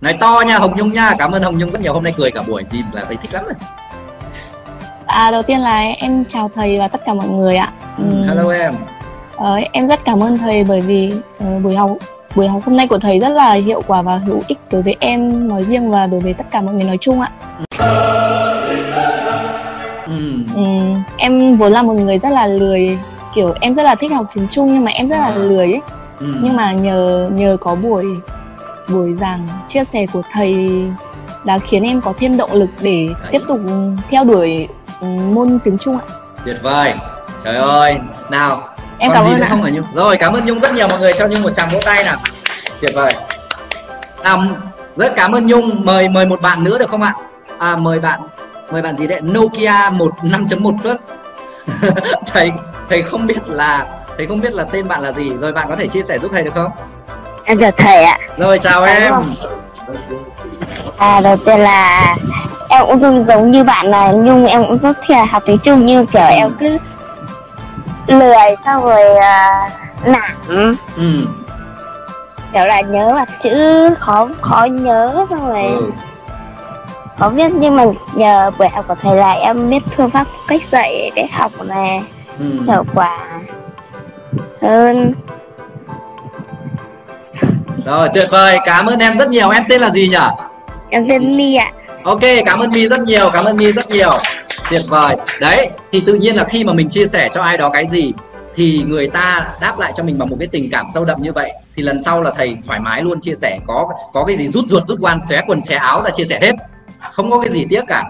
nói to nha hồng nhung nha cảm ơn hồng nhung rất nhiều hôm nay cười cả buổi nhìn là thấy thích lắm rồi À, đầu tiên là em chào thầy và tất cả mọi người ạ. Ừm, hello em ờ, em rất cảm ơn thầy bởi vì ờ, buổi học buổi học hôm nay của thầy rất là hiệu quả và hữu ích đối với em nói riêng và đối với tất cả mọi người nói chung ạ. ừ. Ừm, em vốn là một người rất là lười, kiểu em rất là thích học tiếng Trung nhưng mà em rất là lười ấy. Ừ. Nhưng mà nhờ nhờ có buổi buổi giảng chia sẻ của thầy đã khiến em có thêm động lực để Đấy. tiếp tục theo đuổi ừm, môn tiếng Trung ạ. tuyệt vời. Trời ơi. Nào Em cảm ơn ạ. không hả nhung? Rồi cảm ơn nhung rất nhiều mọi người cho nhung một tràng vỗ tay nào. Tuyệt vời. Nào rất cảm ơn nhung. Mời mời một bạn nữa được không ạ? À mời bạn mời bạn gì đấy? Nokia 1 5.1 Plus. Thầy thầy không biết là thầy không biết là tên bạn là gì rồi bạn có thể chia sẻ giúp thầy được không Em chào thầy ạ. rồi chào em. À, đầu tiên là em cũng giống, giống như bạn là Nhung em cũng rất là học tiếng Trung nhưng kiểu em cứ lười xong rồi à, nản ừ. kiểu là nhớ mặt chữ khó khó nhớ xong rồi ừ. khó viết nhưng mà nhờ buổi học của thầy là em biết phương pháp cách dạy cách học này ừ. hiệu quả hơn rồi tuyệt vời. Cảm ơn em rất nhiều. Em tên là gì nhỉ? Em tên My ạ. Ok, cảm ơn My rất nhiều, cảm ơn My rất nhiều. Tuyệt vời. Đấy, thì tự nhiên là khi mà mình chia sẻ cho ai đó cái gì thì người ta đáp lại cho mình bằng một cái tình cảm sâu đậm như vậy thì lần sau là thầy thoải mái luôn chia sẻ. Có có cái gì rút ruột rút quan xé quần xé áo ra chia sẻ hết. Không có cái gì tiếc cả